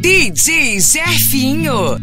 DJ Jefinho.